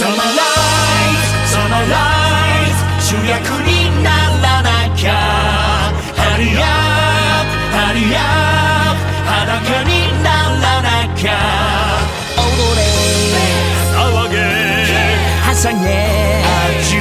Summer Lights Summer Lights 主役にならなきゃ Hurry up Hurry up 裸にならなきゃ踊れ騒げはしゃげ味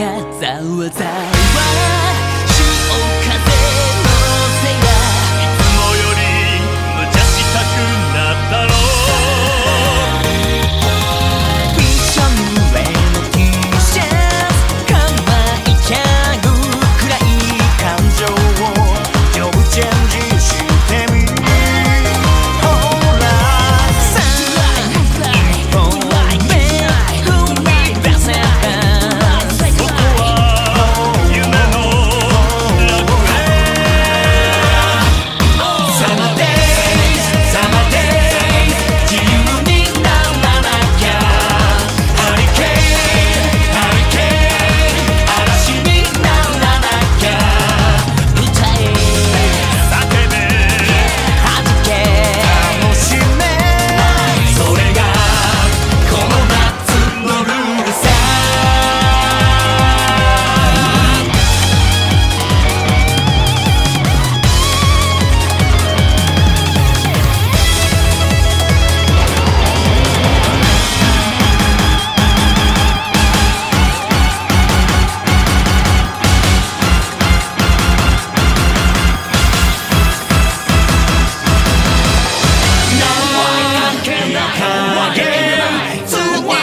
がざわざわ。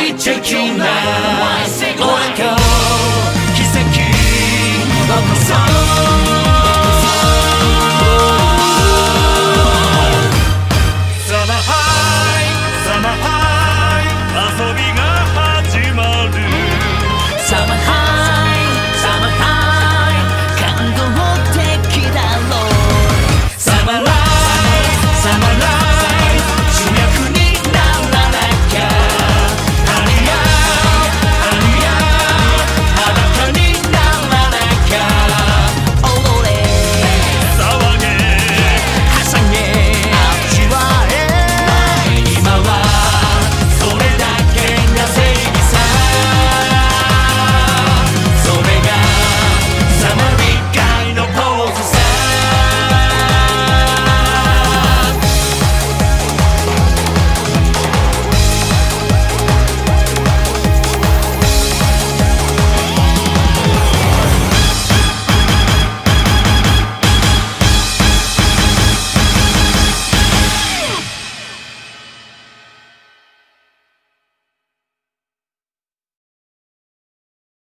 Why take you now?